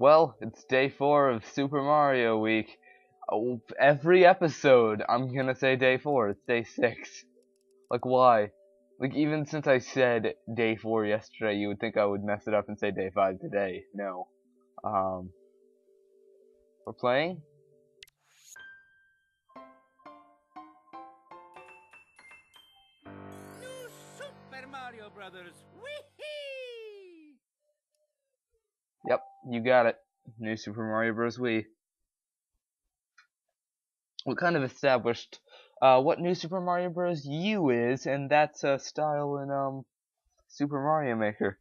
Well, it's day four of Super Mario Week. Oh, every episode, I'm gonna say day four. It's day six. Like, why? Like, even since I said day four yesterday, you would think I would mess it up and say day five today. No. Um, we're playing? New Super Mario Brothers. Yep, you got it. New Super Mario Bros. Wii. We kind of established uh, what New Super Mario Bros. U is, and that's a style in um Super Mario Maker.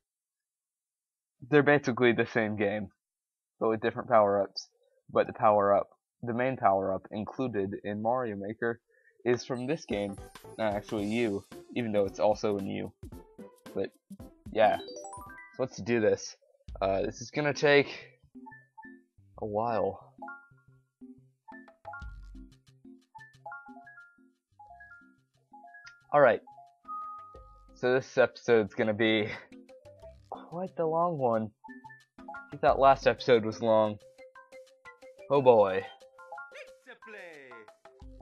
They're basically the same game, but with different power-ups. But the power-up, the main power-up included in Mario Maker, is from this game, not actually U, even though it's also in U. But yeah, so let's do this. Uh, this is gonna take a while. Alright. So this episode's gonna be quite the long one. I thought last episode was long. Oh boy.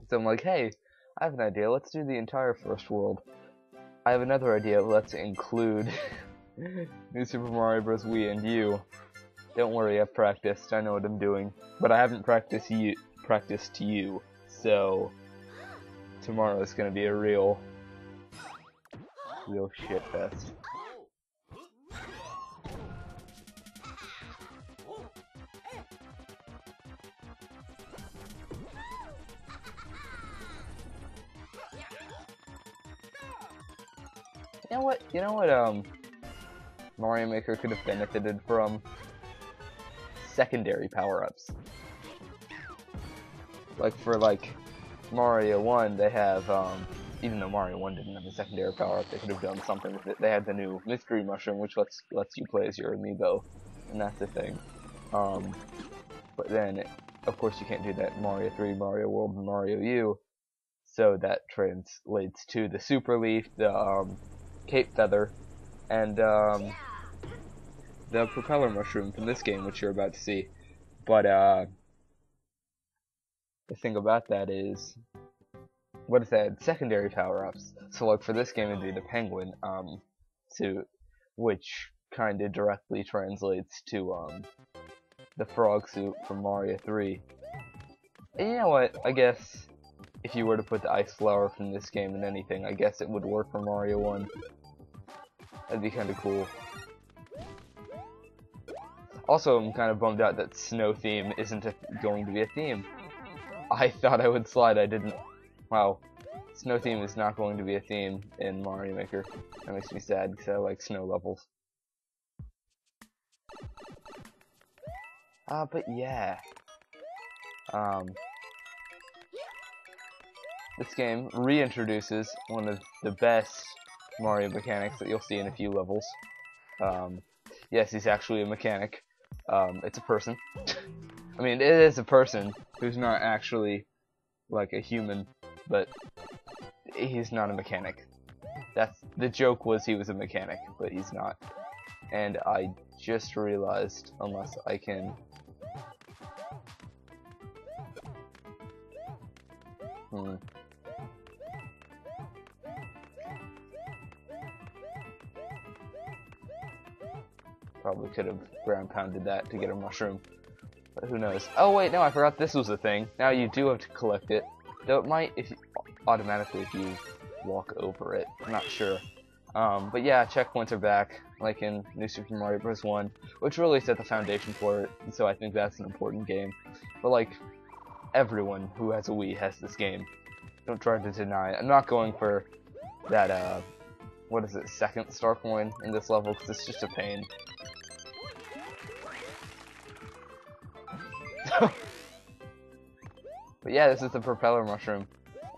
So I'm like, hey, I have an idea. Let's do the entire first world. I have another idea. Let's include New Super Mario Bros. Wii and U. Don't worry, I've practiced. I know what I'm doing, but I haven't practiced U. Practiced U. So tomorrow is gonna be a real, real shit fest. You know what? You know what? Um, Mario Maker could have benefited from secondary power-ups. Like for like Mario One, they have um, even though Mario One didn't have a secondary power-up, they could have done something with it. They had the new Mystery Mushroom, which lets lets you play as your amiibo, and that's the thing. Um, but then, of course, you can't do that in Mario 3, Mario World, and Mario U. So that translates to the Super Leaf, the um, Cape Feather, and um, the Propeller Mushroom from this game, which you're about to see. But uh, the thing about that is, what if they secondary power-ups? So like for this game, it'd be the Penguin um, suit, which kind of directly translates to um, the Frog suit from Mario 3. And you know what? I guess if you were to put the Ice Flower from this game in anything, I guess it would work for Mario 1. That'd be kind of cool. Also, I'm kind of bummed out that Snow Theme isn't going to be a theme. I thought I would slide, I didn't. Wow. Snow Theme is not going to be a theme in Mario Maker. That makes me sad because I like snow levels. Uh, but yeah. Um, this game reintroduces one of the best Mario mechanics that you'll see in a few levels. Um, yes, he's actually a mechanic. Um, it's a person. I mean, it is a person who's not actually like a human, but he's not a mechanic. That's the joke was he was a mechanic, but he's not. And I just realized, unless I can. Hmm. Probably could have ground pounded that to get a mushroom. But who knows? Oh wait, no, I forgot this was a thing. Now you do have to collect it. Though it might if you, automatically if you walk over it. I'm not sure. Um, but yeah, checkpoints are back, like in New Super Mario Bros. 1, which really set the foundation for it, so I think that's an important game. But like, everyone who has a Wii has this game. Don't try to deny it. I'm not going for that, uh, what is it, second star coin in this level, because it's just a pain. But yeah, this is the propeller mushroom,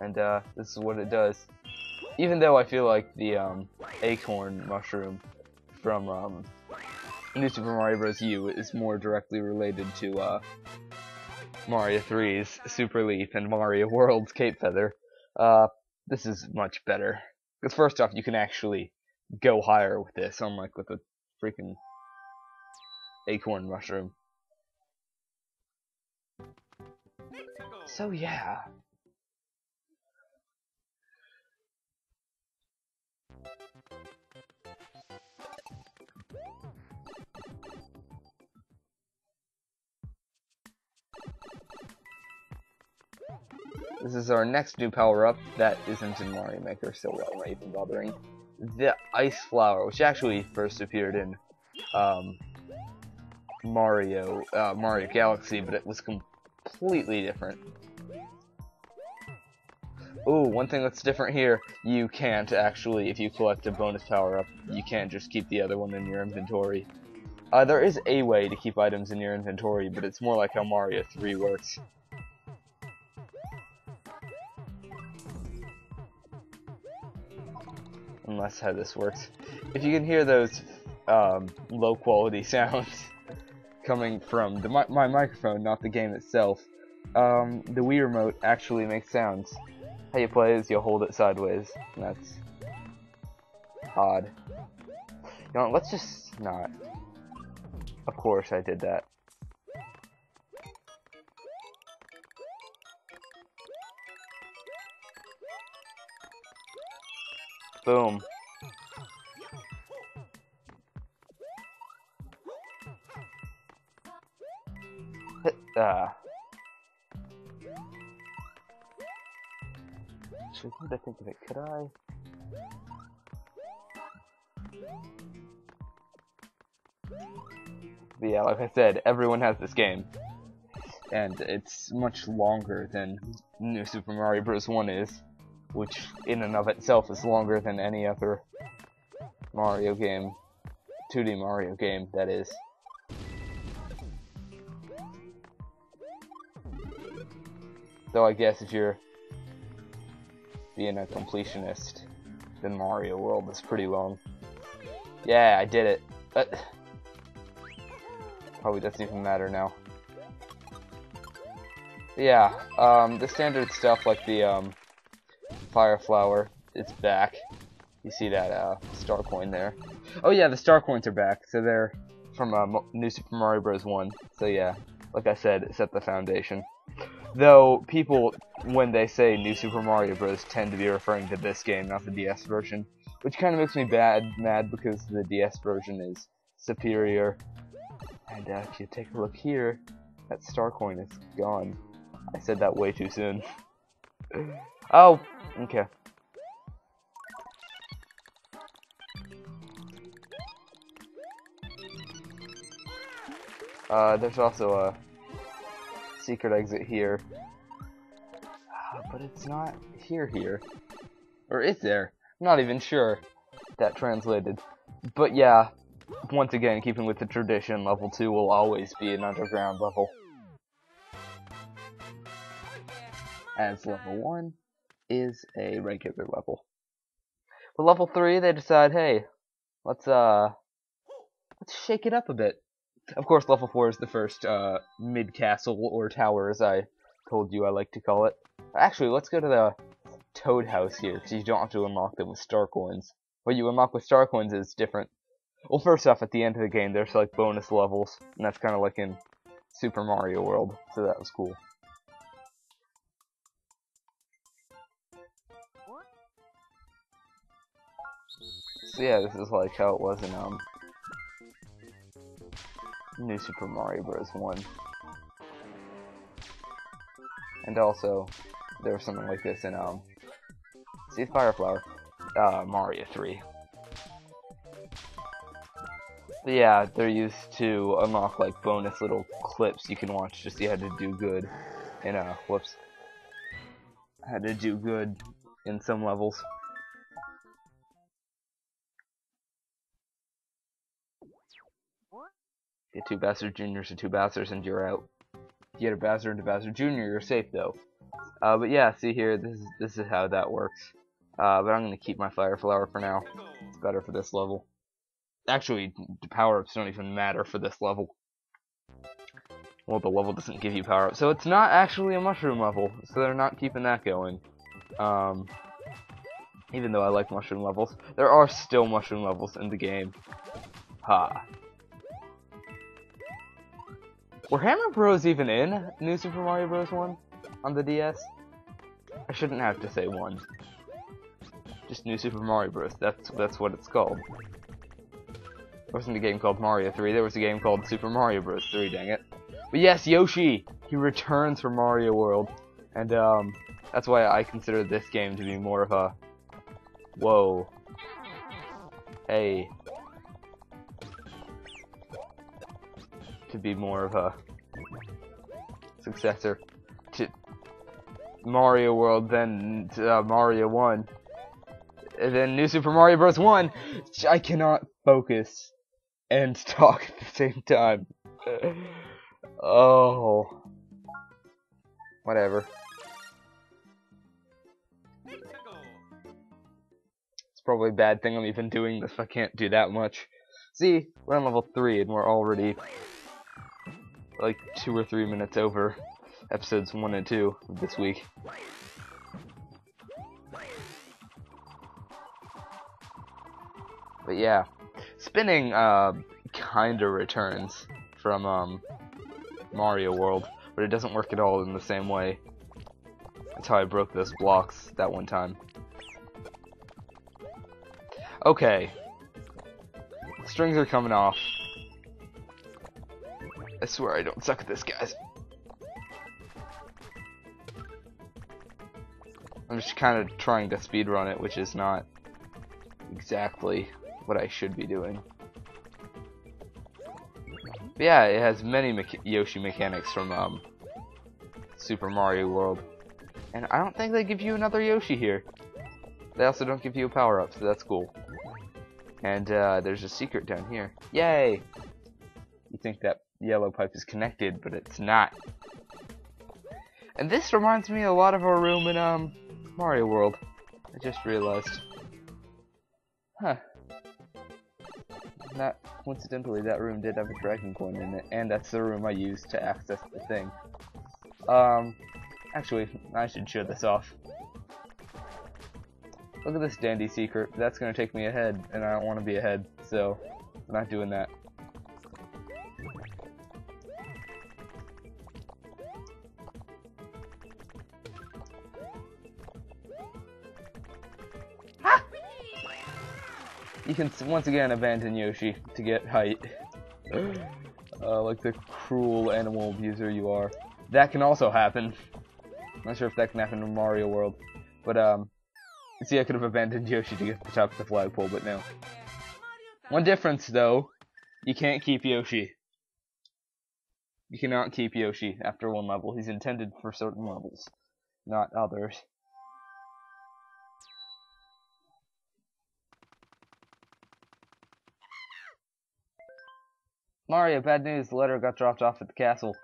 and uh, this is what it does. Even though I feel like the um, acorn mushroom from um, New Super Mario Bros. U is more directly related to uh, Mario 3's Super Leaf and Mario World's Cape Feather, uh, this is much better. Because first off, you can actually go higher with this, unlike with a freaking acorn mushroom. So yeah. This is our next new power-up that isn't in Mario Maker, so we're not even bothering. The Ice Flower, which actually first appeared in um, Mario uh, Mario Galaxy, but it was completely different. Ooh, one thing that's different here, you can't actually, if you collect a bonus power-up, you can't just keep the other one in your inventory. Uh, there is a way to keep items in your inventory, but it's more like how Mario 3 works. Unless how this works. If you can hear those um, low quality sounds coming from the, my microphone, not the game itself, um, the Wii remote actually makes sounds. How you play is you hold it sideways, that's odd. You know, let's just not. Of course I did that. Boom. What I think of it? Could I? But yeah, like I said, everyone has this game. And it's much longer than New Super Mario Bros. 1 is. Which, in and of itself, is longer than any other Mario game. 2D Mario game, that is. Though I guess if you're being a completionist, then Mario World is pretty long. Yeah, I did it. But probably doesn't even matter now. yeah, um, the standard stuff like the um, Fire Flower, it's back. You see that uh, star coin there. Oh yeah, the star coins are back. So they're from uh, New Super Mario Bros. 1. So yeah, like I said, set the foundation. Though people, when they say New Super Mario Bros., tend to be referring to this game, not the DS version, which kind of makes me bad mad because the DS version is superior. And uh, if you take a look here, that star coin is gone. I said that way too soon. oh, okay. Uh, there's also a secret exit here. But it's not here here. Or is there? I'm not even sure that translated. But yeah, once again, keeping with the tradition, level 2 will always be an underground level. As level 1 is a regular level. But level 3, they decide, hey, let's, uh, let's shake it up a bit. Of course, level 4 is the first uh, mid-castle or tower, as I told you I like to call it. Actually, let's go to the Toad House here, because you don't have to unlock them with star coins. What you unlock with star coins is different. Well, first off, at the end of the game, there's like bonus levels, and that's kind of like in Super Mario World, so that was cool. So yeah, this is like how it was in um New Super Mario Bros. 1. And also, there was something like this in, um, see Fire Flower, uh, Mario 3. But yeah, they're used to unlock, like, bonus little clips you can watch to see how to do good in, uh, whoops, how to do good in some levels. Get two Bowser Juniors and two Bowsers and you're out. You get a Bowser a Bowser Junior, you're safe though. Uh, but yeah, see here, this is this is how that works. Uh, but I'm gonna keep my Fire Flower for now. It's better for this level. Actually, the power-ups don't even matter for this level. Well, the level doesn't give you power-ups, so it's not actually a mushroom level. So they're not keeping that going. Um, even though I like mushroom levels, there are still mushroom levels in the game. Ha. Were Hammer Bros even in New Super Mario Bros. 1? on the DS. I shouldn't have to say one. Just New Super Mario Bros. That's that's what it's called. There wasn't a game called Mario 3. There was a game called Super Mario Bros. 3. Dang it. But yes, Yoshi. He returns from Mario World, and um, that's why I consider this game to be more of a whoa. Hey. To be more of a successor to Mario World than uh, Mario 1. And then New Super Mario Bros. 1. I cannot focus and talk at the same time. oh. Whatever. It's probably a bad thing I'm even doing this. I can't do that much. See, we're on level 3 and we're already like two or three minutes over episodes 1 and 2 of this week. But yeah, spinning uh, kinda returns from um, Mario World, but it doesn't work at all in the same way. That's how I broke those blocks that one time. Okay. Strings are coming off. I swear I don't suck at this, guys. I'm just kind of trying to speedrun it, which is not exactly what I should be doing. But yeah, it has many mecha Yoshi mechanics from um, Super Mario World. And I don't think they give you another Yoshi here. They also don't give you a power-up, so that's cool. And uh, there's a secret down here. Yay! You think that yellow pipe is connected, but it's not. And this reminds me a lot of our room in um, Mario World. I just realized. Huh. Not coincidentally, that room did have a dragon coin in it, and that's the room I used to access the thing. Um, actually, I should show this off. Look at this dandy secret. That's gonna take me ahead, and I don't want to be ahead, so I'm not doing that. You can once again abandon Yoshi to get height. uh, like the cruel animal abuser you are. That can also happen. Not sure if that can happen in Mario World. But, um, see, I could have abandoned Yoshi to get to the top of the flagpole, but no. One difference, though. You can't keep Yoshi. You cannot keep Yoshi after one level. He's intended for certain levels, not others. Mario, bad news. The letter got dropped off at the castle.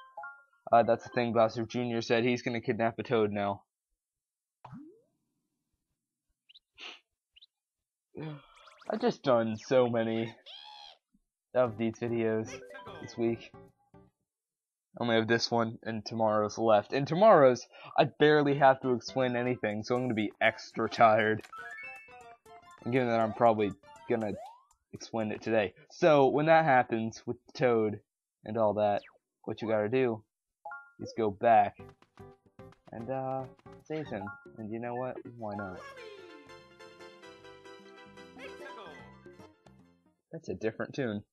Uh, that's the thing Bowser Jr. said. He's gonna kidnap a toad now. I've just done so many of these videos this week. I only have this one and tomorrow's left. And tomorrow's, I barely have to explain anything, so I'm gonna be extra tired. And given that I'm probably gonna explain it today. So when that happens with Toad and all that, what you gotta do is go back and uh, save him. And you know what? Why not? That's a different tune.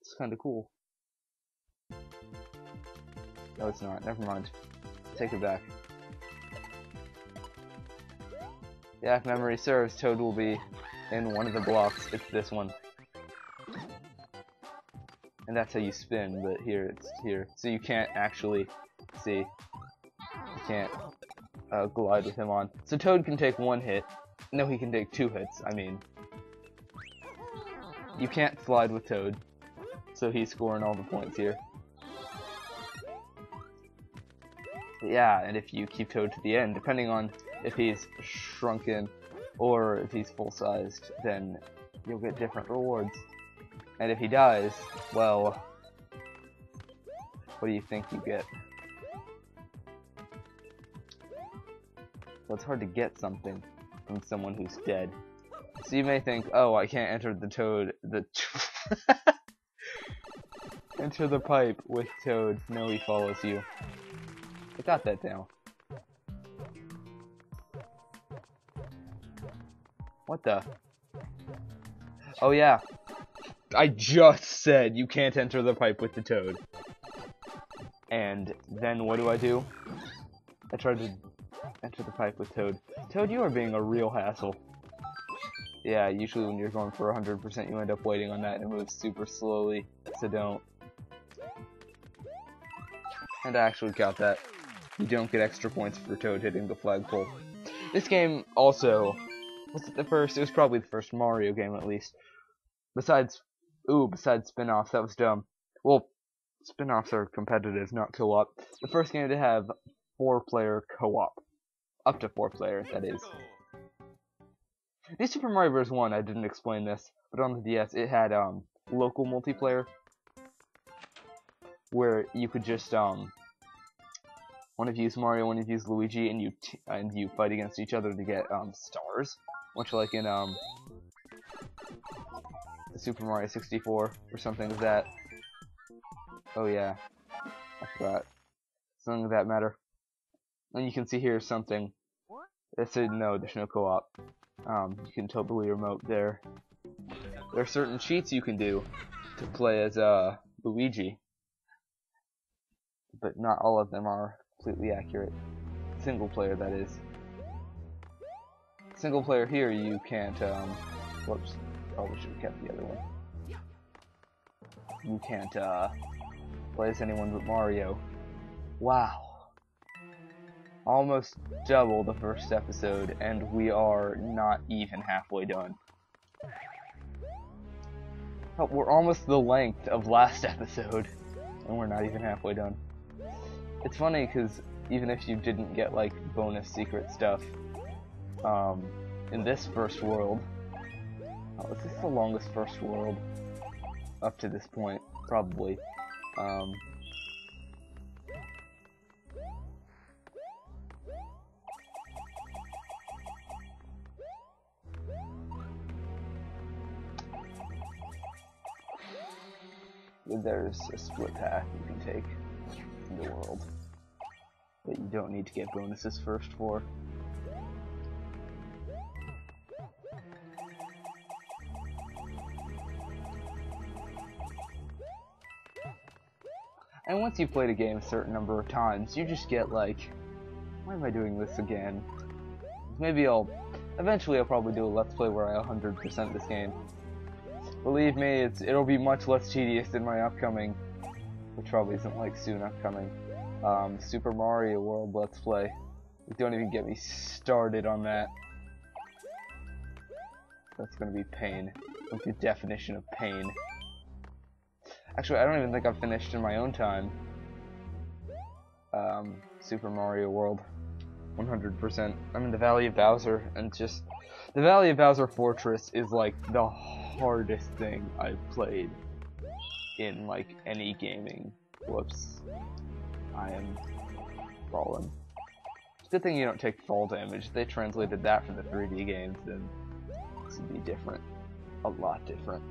It's kind of cool. No, it's not. Never mind. Take it back. Yeah, if memory serves, Toad will be in one of the blocks. It's this one. And that's how you spin, but here it's here. So you can't actually see. You can't uh, glide with him on. So Toad can take one hit. No, he can take two hits, I mean. You can't slide with Toad. So he's scoring all the points here. yeah, and if you keep Toad to the end, depending on if he's shrunken or if he's full-sized, then you'll get different rewards. And if he dies, well, what do you think you get? Well, it's hard to get something from someone who's dead. So you may think, oh, I can't enter the toad, the enter the pipe with Toad. No, he follows you. I got that down. What the? Oh yeah. I just said you can't enter the pipe with the toad. And then what do I do? I try to enter the pipe with Toad. Toad, you are being a real hassle. Yeah, usually when you're going for 100% you end up waiting on that and it moves super slowly, so don't. And I actually got that. You don't get extra points for Toad hitting the flagpole. This game also, was it the first? It was probably the first Mario game at least. Besides, ooh, besides spin-offs, that was dumb. Well, spin-offs are competitive, not co-op. The first game to have four-player co-op. Up to four players, that is. In Super Mario Bros. 1, I didn't explain this, but on the DS, it had um, local multiplayer, where you could just um, one of you you's Mario, one of you's Luigi, and you and you fight against each other to get um, stars, much like in um, Super Mario 64 or something of that. Oh yeah, I forgot. Something of that matter. And you can see here something. It said no, there's no co-op. Um, you can totally remote there. There are certain cheats you can do to play as uh, Luigi, but not all of them are completely accurate. Single player, that is. Single player here, you can't. Um, whoops, oh, we should have kept the other one. You can't uh, play as anyone but Mario. Wow almost double the first episode, and we are not even halfway done. Oh, we're almost the length of last episode, and we're not even halfway done. It's funny because even if you didn't get like bonus secret stuff um, in this first world, oh, is this the longest first world up to this point? Probably. Um, there's a split path you can take in the world that you don't need to get bonuses first for. And once you've played a game a certain number of times, you just get like, why am I doing this again? Maybe I'll, eventually I'll probably do a let's play where I 100% this game. Believe me, it's it'll be much less tedious than my upcoming, which probably isn't like soon upcoming, um, Super Mario World Let's Play. Don't even get me started on that. That's gonna be pain. Like the definition of pain. Actually, I don't even think I've finished in my own time. Um, Super Mario World. 100%. I'm in the Valley of Bowser, and just... The Valley of Bowser Fortress is like the hardest thing I've played in like any gaming. Whoops. I am fallen. It's good thing you don't take fall damage. If they translated that from the 3D games, then this would be different. A lot different.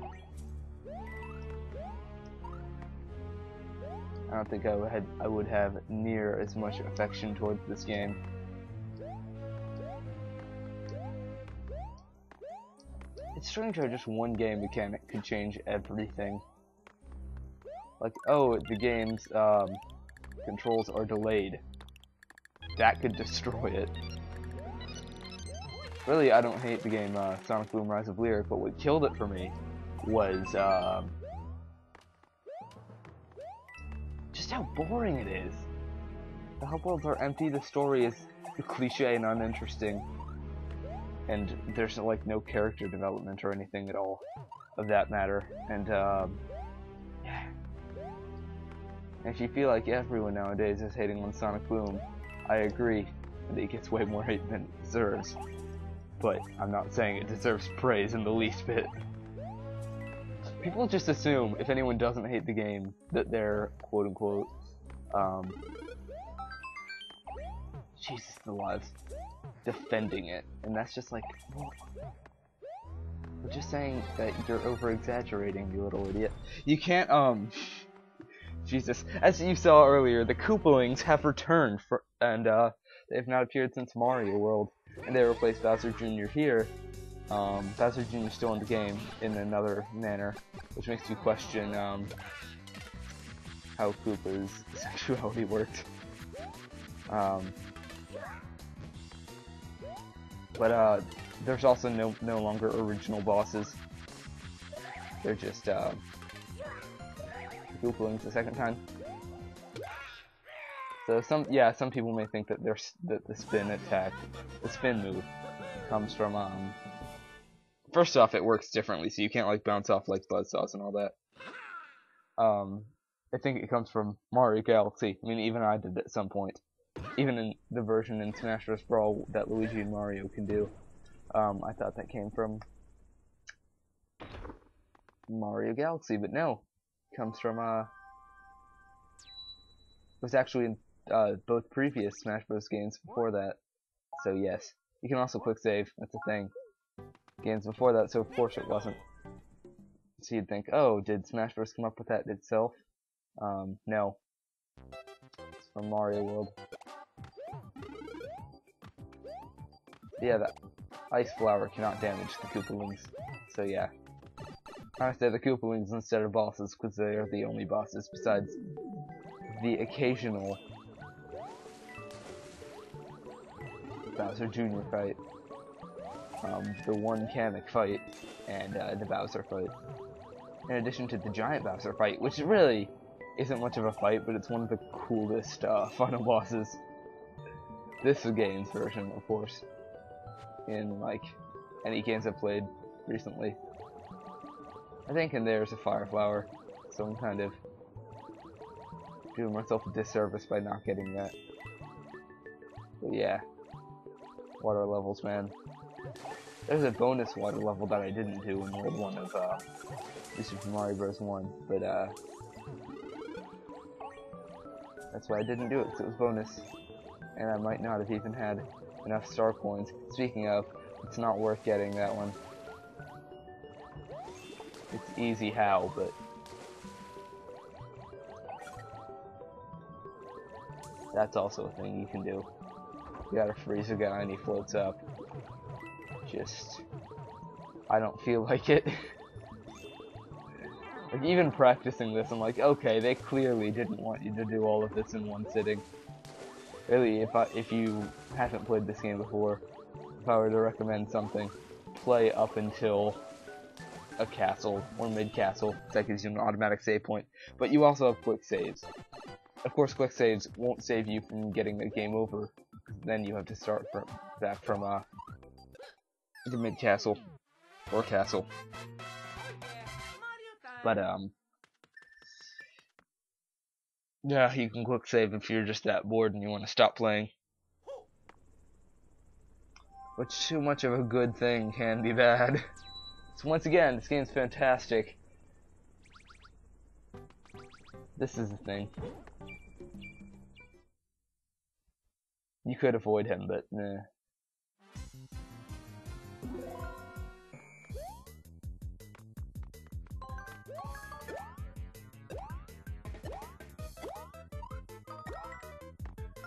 I don't think I would, I would have near as much affection towards this game It's strange how just one game mechanic could change everything. Like, oh, the game's um, controls are delayed. That could destroy it. Really, I don't hate the game uh, Sonic Boom Rise of Lyric, but what killed it for me was um, how boring it is. The hub worlds are empty, the story is cliche and uninteresting and there's like no character development or anything at all of that matter. And um, yeah, if you feel like everyone nowadays is hating on Sonic Boom, I agree that he gets way more hate than it deserves. But I'm not saying it deserves praise in the least bit. People just assume if anyone doesn't hate the game that they're quote unquote um, Jesus the lives defending it, and that's just like, well, I'm just saying that you're over exaggerating, you little idiot. You can't um, Jesus. As you saw earlier, the Koopalings have returned, for, and uh, they have not appeared since Mario World, and they replaced Bowser Jr. here. Um, Bowser Jr. is still in the game in another manner, which makes you question um, how Koopa's sexuality worked. Um, but uh, there's also no no longer original bosses. They're just uh, Koopalings the second time. So some yeah some people may think that there's that the spin attack, the spin move, comes from um. First off, it works differently, so you can't like bounce off like buzzsaws and all that. Um, I think it comes from Mario Galaxy. I mean, even I did at some point. Even in the version in Smash Bros. Brawl that Luigi and Mario can do, um, I thought that came from Mario Galaxy, but no, it comes from uh, it was actually in uh, both previous Smash Bros. games before that. So yes, you can also quick save. That's a thing. Games before that, so of course it wasn't. So you'd think, oh, did Smash Bros. come up with that itself? Um, no. It's from Mario World. Yeah, that ice flower cannot damage the Koopalings. So yeah. I say the Koopalings instead of bosses because they are the only bosses besides the occasional Bowser Jr. fight, um, the one Kamek fight, and uh, the Bowser fight. In addition to the giant Bowser fight, which really isn't much of a fight, but it's one of the coolest uh, final bosses. This is game's version, of course, in like any games I've played recently. I think in there's a fire flower, so I'm kind of doing myself a disservice by not getting that. But yeah, water levels, man. There's a bonus water level that I didn't do in World 1 of uh, Super Mario Bros. 1, but uh, that's why I didn't do it, because it was bonus. And I might not have even had enough star coins. Speaking of, it's not worth getting that one. It's easy how, but... That's also a thing you can do. You gotta freeze a guy and he floats up. Just... I don't feel like it. like, even practicing this, I'm like, okay, they clearly didn't want you to do all of this in one sitting. Really, if I, if you haven't played this game before, if I were to recommend something, play up until a castle or mid castle. That gives you an automatic save point. But you also have quick saves. Of course, quick saves won't save you from getting the game over. Then you have to start from back from uh, the mid castle or castle. But um, yeah, you can quick save if you're just that bored and you want to stop playing. Which too much of a good thing can be bad. So once again, this game's fantastic. This is the thing. You could avoid him, but nah.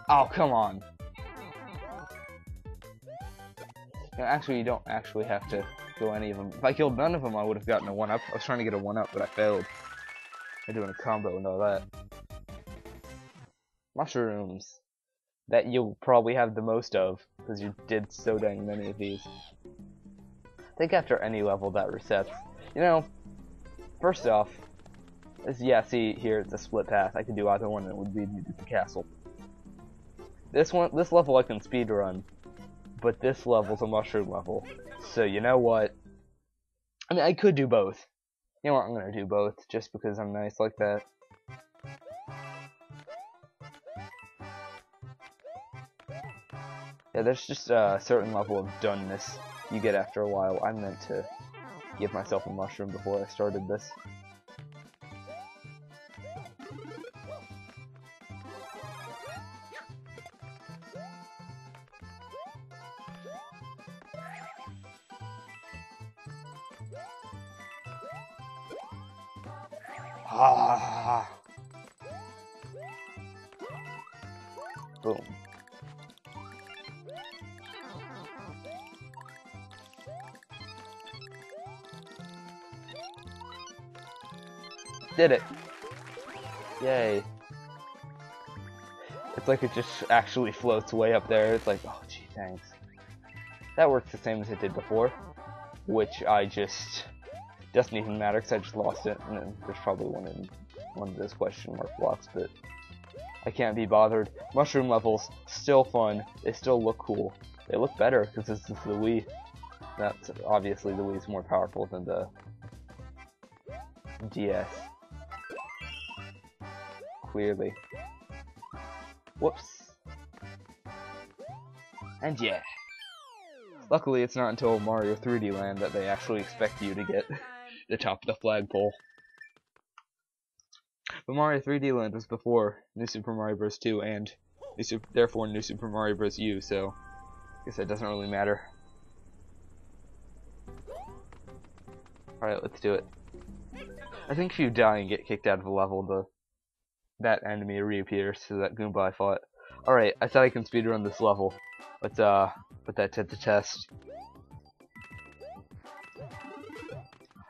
Oh, come on. Actually, you don't actually have to kill any of them. If I killed none of them, I would have gotten a 1-up. I was trying to get a 1-up, but I failed. I'm doing a combo and all that. Mushrooms. That you'll probably have the most of, because you did so dang many of these. I think after any level that resets. You know, first off, yeah, see here it's a split path. I could do either one and it would lead me to the castle. This one, this level I can speed run, but this level's a mushroom level. So you know what? I mean, I could do both. You know what? I'm gonna do both just because I'm nice like that. Yeah, there's just a certain level of doneness you get after a while. I meant to give myself a mushroom before I started this. It's like it just actually floats way up there. It's like, oh gee, thanks. That works the same as it did before, which I just doesn't even matter because I just lost it, and then there's probably one in one of those question mark blocks, but I can't be bothered. Mushroom levels, still fun. They still look cool. They look better because this is the Wii. That's obviously the Wii is more powerful than the DS. Clearly. Whoops. And yeah. Luckily, it's not until Mario 3D Land that they actually expect you to get the top of the flagpole. But Mario 3D Land was before New Super Mario Bros. 2 and New Super, therefore New Super Mario Bros. U, so I guess that doesn't really matter. Alright, let's do it. I think if you die and get kicked out of a level, the that enemy reappears, so that Goomba I fought. Alright, I thought I can speedrun this level. Let's uh put that to the test.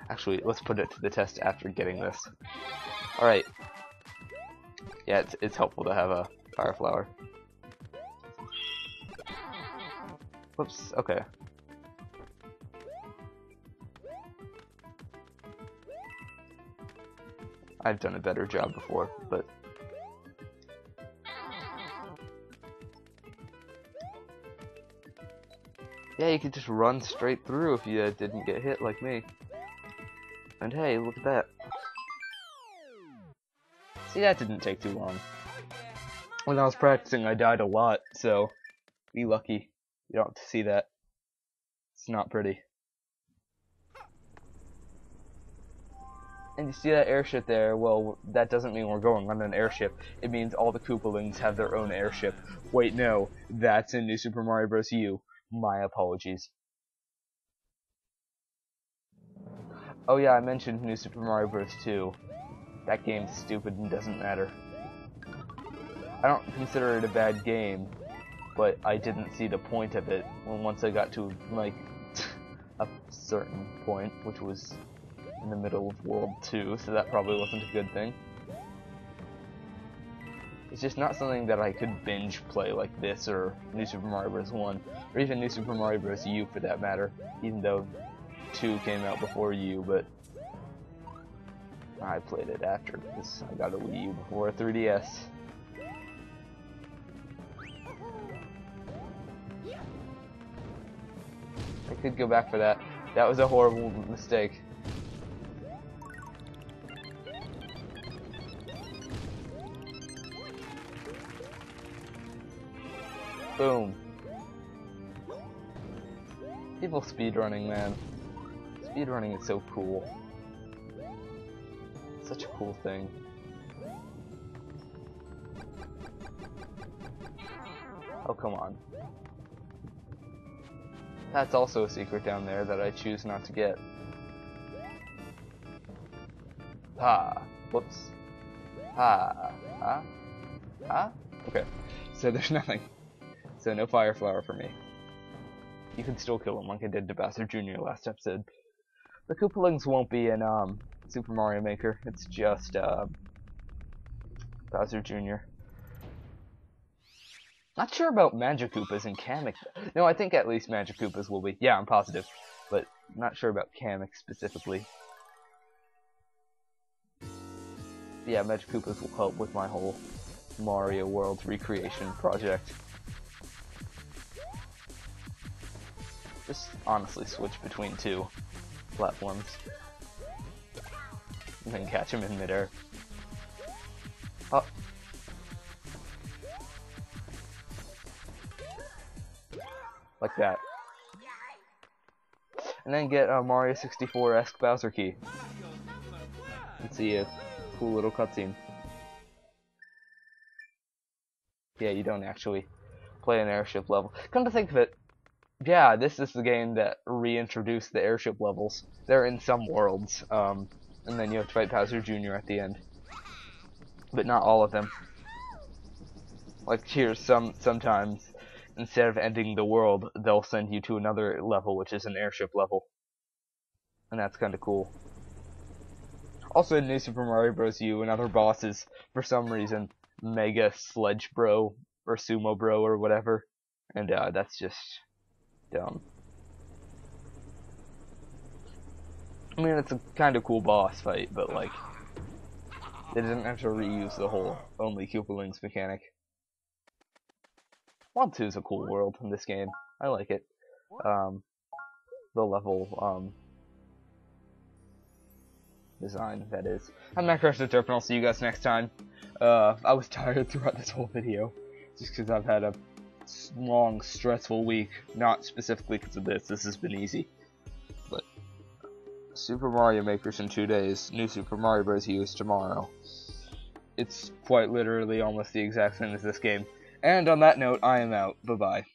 Actually, let's put it to the test after getting this. Alright. Yeah, it's, it's helpful to have a fire flower. Whoops, okay. I've done a better job before, but Yeah, you could just run straight through if you uh, didn't get hit like me. And hey, look at that. See, that didn't take too long. When I was practicing, I died a lot, so be lucky. You don't have to see that. It's not pretty. And you see that airship there? Well, that doesn't mean we're going on an airship. It means all the Koopalings have their own airship. Wait, no. That's in New Super Mario Bros. U. My apologies. Oh yeah, I mentioned New Super Mario Bros. 2. That game's stupid and doesn't matter. I don't consider it a bad game, but I didn't see the point of it when once I got to, like, a certain point, which was in the middle of World 2, so that probably wasn't a good thing. It's just not something that I could binge play like this, or New Super Mario Bros. 1, or even New Super Mario Bros. U for that matter, even though 2 came out before U, but I played it after, because I got a Wii U before a 3DS. I could go back for that. That was a horrible mistake. Boom. People speedrunning, man. Speedrunning is so cool. Such a cool thing. Oh, come on. That's also a secret down there that I choose not to get. Ha. Whoops. Ha. Ha? Ha? Okay. So there's nothing. So no fire flower for me. You can still kill him like I did to Bowser Jr. last episode. The Koopalings won't be in um, Super Mario Maker. It's just uh, Bowser Jr. Not sure about Magic Magikoopas and Kamek. No, I think at least Magic Magikoopas will be. Yeah, I'm positive. But not sure about Kamek specifically. Yeah, Magic Magikoopas will help with my whole Mario World recreation project. Just honestly switch between two platforms. And then catch him in midair. Oh. Like that. And then get a Mario 64-esque Bowser key. And see a cool little cutscene. Yeah, you don't actually play an airship level. Come to think of it, yeah, this is the game that reintroduced the airship levels. They're in some worlds, um, and then you have to fight Bowser Jr. at the end. But not all of them. Like here, some sometimes instead of ending the world, they'll send you to another level, which is an airship level, and that's kind of cool. Also, in New Super Mario Bros. U and other bosses, for some reason, Mega Sledge Bro or Sumo Bro or whatever, and uh, that's just dumb. I mean, it's a kind of cool boss fight, but like, they didn't have to reuse the whole only Koopalings mechanic. World 2 is a cool world in this game. I like it. Um, the level, um, design, that is. I'm Matt Crush the Turp, and I'll see you guys next time. Uh, I was tired throughout this whole video, just because I've had a long, stressful week. Not specifically because of this, this has been easy. But, Super Mario Maker's in two days, New Super Mario Bros. U is tomorrow. It's quite literally almost the exact same as this game. And on that note, I am out. Bye-bye.